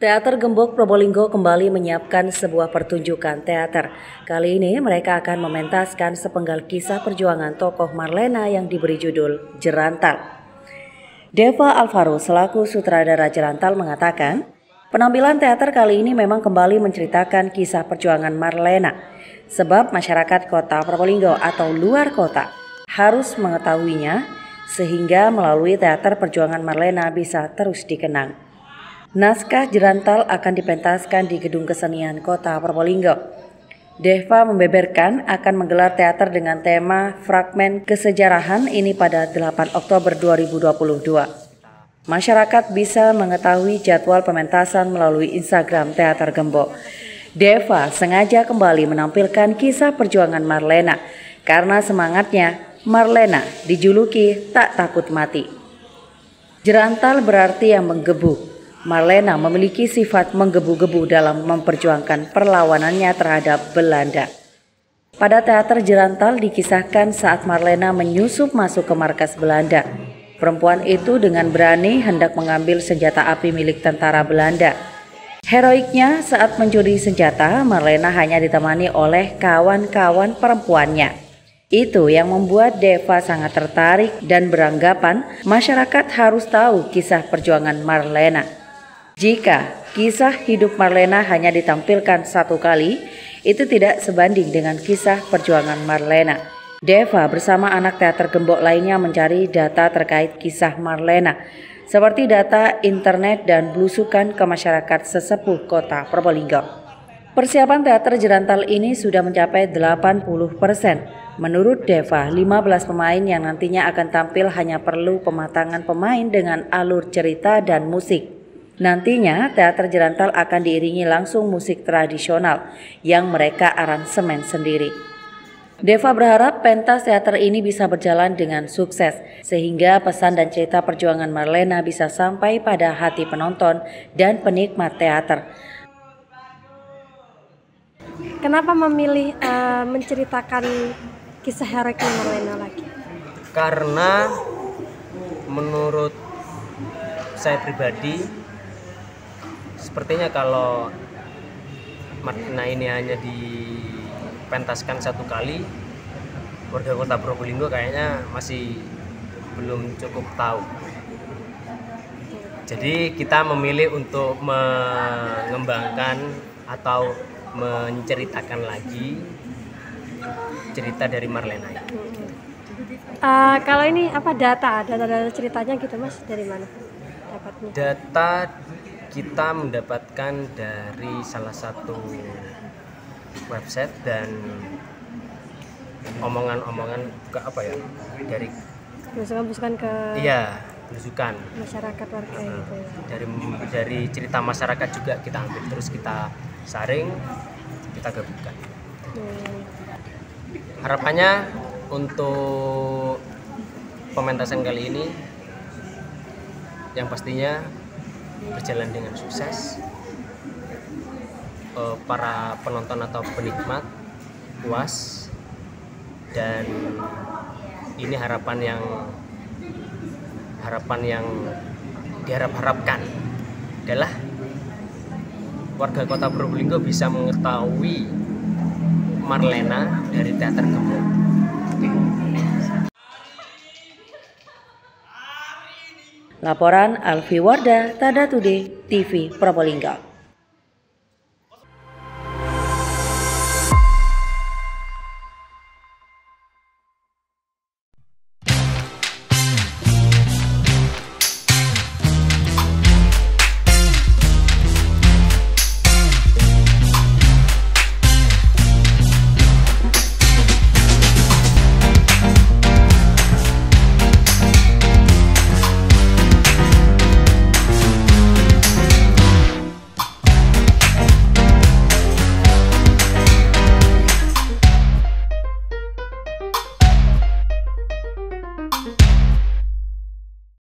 Teater Gembok Probolinggo kembali menyiapkan sebuah pertunjukan teater. Kali ini mereka akan mementaskan sepenggal kisah perjuangan tokoh Marlena yang diberi judul Jerantal. Deva Alvaro selaku sutradara Jerantal mengatakan, penampilan teater kali ini memang kembali menceritakan kisah perjuangan Marlena. Sebab masyarakat kota Probolinggo atau luar kota harus mengetahuinya sehingga melalui teater perjuangan Marlena bisa terus dikenang. Naskah Jerantal akan dipentaskan di Gedung Kesenian Kota Probolinggo. Deva membeberkan akan menggelar teater dengan tema Fragmen Kesejarahan ini pada 8 Oktober 2022. Masyarakat bisa mengetahui jadwal pementasan melalui Instagram Teater Gembok. Deva sengaja kembali menampilkan kisah perjuangan Marlena karena semangatnya Marlena dijuluki tak takut mati. Jerantal berarti yang menggebu, Marlena memiliki sifat menggebu-gebu dalam memperjuangkan perlawanannya terhadap Belanda. Pada teater Jerantal dikisahkan saat Marlena menyusup masuk ke markas Belanda. Perempuan itu dengan berani hendak mengambil senjata api milik tentara Belanda. Heroiknya saat mencuri senjata, Marlena hanya ditemani oleh kawan-kawan perempuannya. Itu yang membuat Deva sangat tertarik dan beranggapan masyarakat harus tahu kisah perjuangan Marlena. Jika kisah hidup Marlena hanya ditampilkan satu kali, itu tidak sebanding dengan kisah perjuangan Marlena. Deva bersama anak teater gembok lainnya mencari data terkait kisah Marlena, seperti data internet dan belusukan ke masyarakat sesepuh kota Probolinggo. Persiapan teater Jerantal ini sudah mencapai 80 persen. Menurut Deva, 15 pemain yang nantinya akan tampil hanya perlu pematangan pemain dengan alur cerita dan musik. Nantinya teater Jerantal akan diiringi langsung musik tradisional yang mereka aransemen sendiri. Deva berharap pentas teater ini bisa berjalan dengan sukses sehingga pesan dan cerita perjuangan Marlena bisa sampai pada hati penonton dan penikmat teater. Kenapa memilih uh, menceritakan kisah heroiknya Marlena lagi? Karena menurut saya pribadi sepertinya kalau Martina ini hanya dipentaskan satu kali warga kota Probolinggo kayaknya masih belum cukup tahu jadi kita memilih untuk mengembangkan atau menceritakan lagi cerita dari Marlena. Uh, kalau ini apa data, data-data ceritanya gitu mas dari mana dapatnya? Data kita mendapatkan dari salah satu website dan omongan-omongan ke apa ya dari belusukan-belusukan ke iya belusukan masyarakat warga uh, gitu ya. dari dari cerita masyarakat juga kita ambil terus kita saring kita gabungkan hmm. harapannya untuk pementasan kali ini yang pastinya berjalan dengan sukses. Uh, para penonton atau penikmat puas. Dan ini harapan yang harapan yang diharap-harapkan adalah warga kota Probolinggo bisa mengetahui Marlena dari teater Gembok Laporan Alfi Warda, Tada Today, TV Probolinggo.